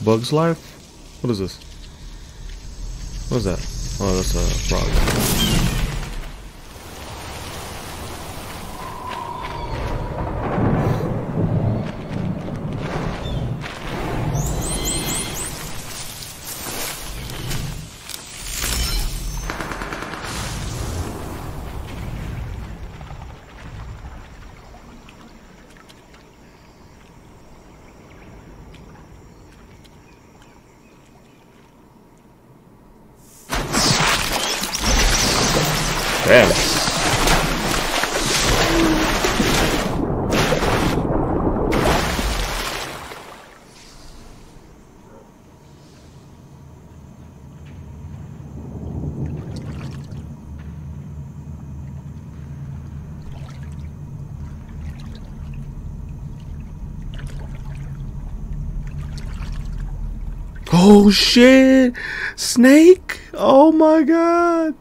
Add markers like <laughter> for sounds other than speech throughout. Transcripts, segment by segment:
Bug's Life? What is this? What is that? Oh, that's a frog. Damn. Oh shit! Snake! Oh my god!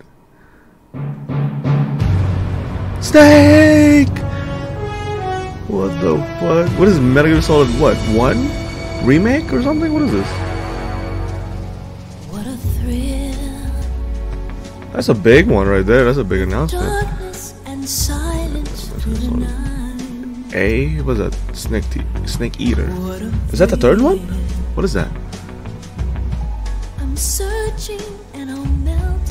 Snake! What the fuck? What is Metal Gear Solid what? One? Remake or something? What is this? What a thrill. That's a big one right there. That's a big announcement. Darkness and silence through the night. A what is that? Snake Snake Eater. Is that the third one? What is that? I'm searching and I'll melt.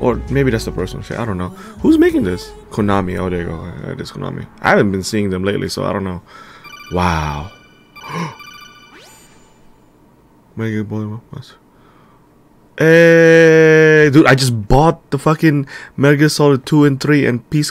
Or maybe that's the one. Shit, I don't know. Who's making this? Konami. Oh, there you go. Uh, it is Konami. I haven't been seeing them lately, so I don't know. Wow. <gasps> Mega Boy. Hey, dude, I just bought the fucking Gear Solid 2 and 3 and Peace